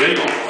Venham.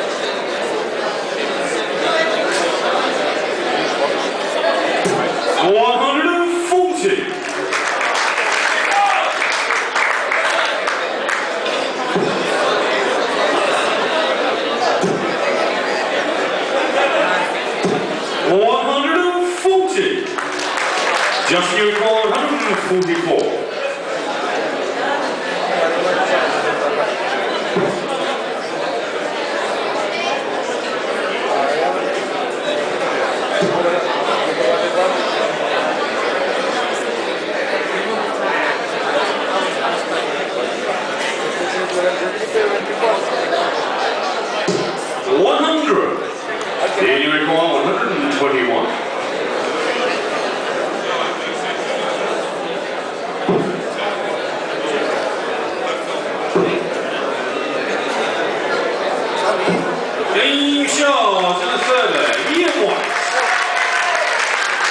Just you call 144.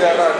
de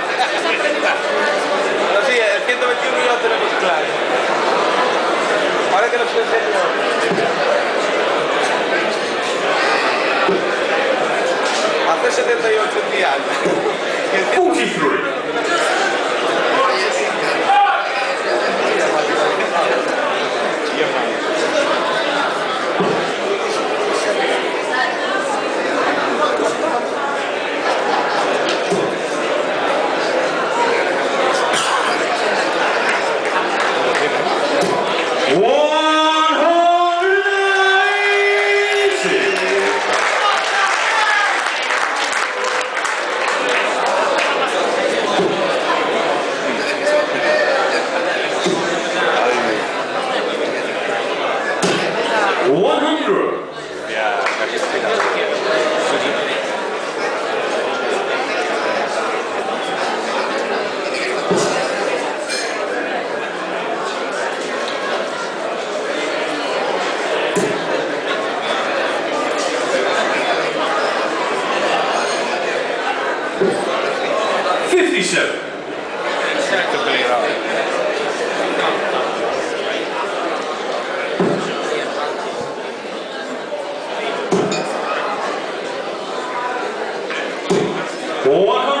78 de diários. O que foi? show. One more.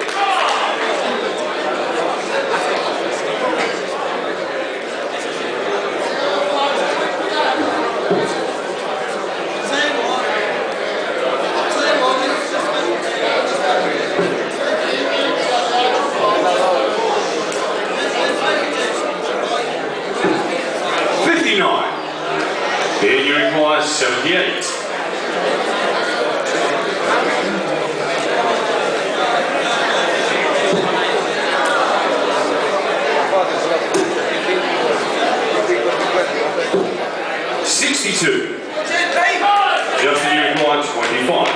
eighty-four. Fifty-nine. Here you require seventy-eight. Sixty-two. Justin, you require twenty-five.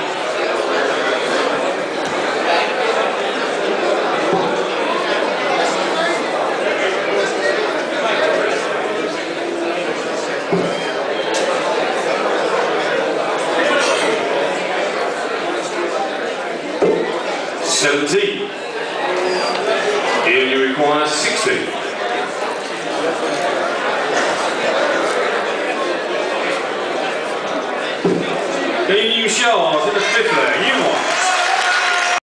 Seventeen. Here you require sixteen. 笑、それスペースユーモア